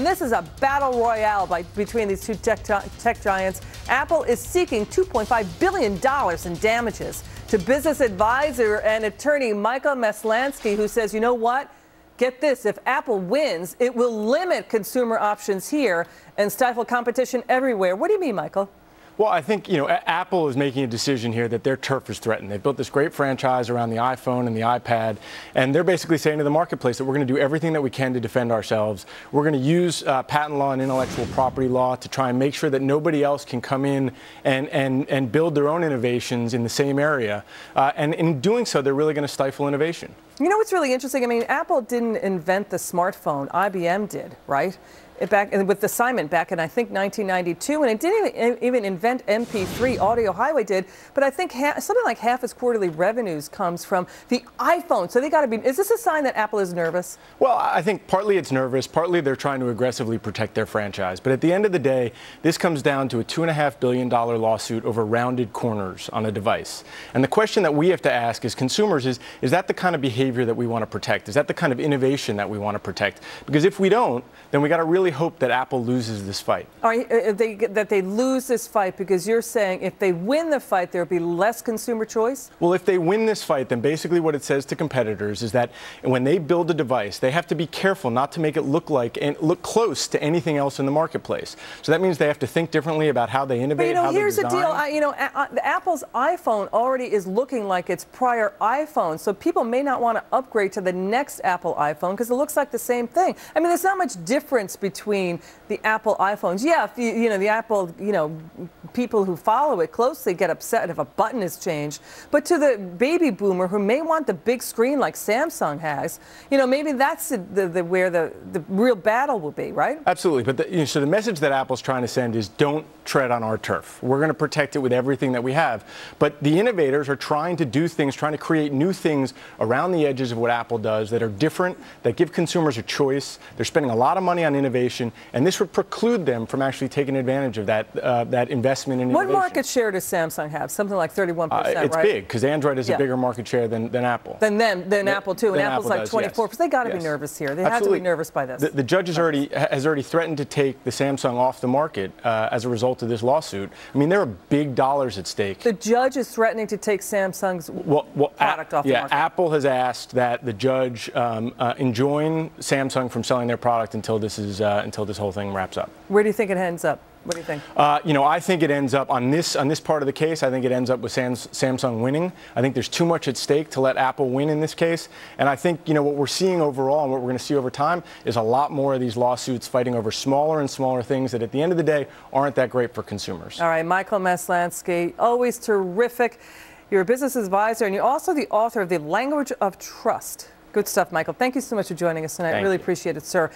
This is a battle royale by, between these two tech, tech giants. Apple is seeking $2.5 billion in damages to business advisor and attorney Michael Maslansky, who says, you know what? Get this, if Apple wins, it will limit consumer options here and stifle competition everywhere. What do you mean, Michael? Well, I think, you know, Apple is making a decision here that their turf is threatened. They've built this great franchise around the iPhone and the iPad, and they're basically saying to the marketplace that we're going to do everything that we can to defend ourselves. We're going to use uh, patent law and intellectual property law to try and make sure that nobody else can come in and, and, and build their own innovations in the same area. Uh, and in doing so, they're really going to stifle innovation. You know what's really interesting? I mean, Apple didn't invent the smartphone, IBM did, right? back with the Simon back in I think 1992, and it didn't even invent MP3. Audio Highway did, but I think something like half its quarterly revenues comes from the iPhone. So they got to be. Is this a sign that Apple is nervous? Well, I think partly it's nervous, partly they're trying to aggressively protect their franchise. But at the end of the day, this comes down to a two and a half billion dollar lawsuit over rounded corners on a device. And the question that we have to ask as consumers is: Is that the kind of behavior that we want to protect? Is that the kind of innovation that we want to protect? Because if we don't, then we got to really hope that Apple loses this fight. Are you, uh, they, that they lose this fight because you're saying if they win the fight, there'll be less consumer choice? Well, if they win this fight, then basically what it says to competitors is that when they build a device, they have to be careful not to make it look like and look close to anything else in the marketplace. So that means they have to think differently about how they innovate. But you know, here's the deal. I, you know, Apple's iPhone already is looking like its prior iPhone, so people may not want to upgrade to the next Apple iPhone because it looks like the same thing. I mean, there's not much difference between between the Apple iPhones. Yeah, you, you, know, the Apple, you know, people who follow it closely get upset if a button is changed. But to the baby boomer who may want the big screen like Samsung has, you know, maybe that's the, the, the where the, the real battle will be, right? Absolutely. But the, you know, so the message that Apple's trying to send is don't tread on our turf. We're going to protect it with everything that we have. But the innovators are trying to do things, trying to create new things around the edges of what Apple does that are different, that give consumers a choice. They're spending a lot of money on innovation and this would preclude them from actually taking advantage of that uh, that investment in what innovation. What market share does Samsung have? Something like 31 percent, uh, It's right? big because Android is yeah. a bigger market share than, than Apple. Than them, than Apple too, and Apple's Apple like 24%. Yes. They got to yes. be nervous here. They Absolutely. have to be nervous by this. The, the judge has already has already threatened to take the Samsung off the market uh, as a result of this lawsuit. I mean, there are big dollars at stake. The judge is threatening to take Samsung's well, well, product off yeah, the market. Apple has asked that the judge um, uh, enjoin Samsung from selling their product until this is uh, until this whole thing wraps up. Where do you think it ends up? What do you think? Uh, you know, I think it ends up on this on this part of the case. I think it ends up with Samsung winning. I think there's too much at stake to let Apple win in this case. And I think you know what we're seeing overall and what we're going to see over time is a lot more of these lawsuits fighting over smaller and smaller things that, at the end of the day, aren't that great for consumers. All right, Michael Maslansky, always terrific. You're a business advisor, and you're also the author of The Language of Trust. Good stuff, Michael. Thank you so much for joining us tonight. Thank really you. appreciate it, sir.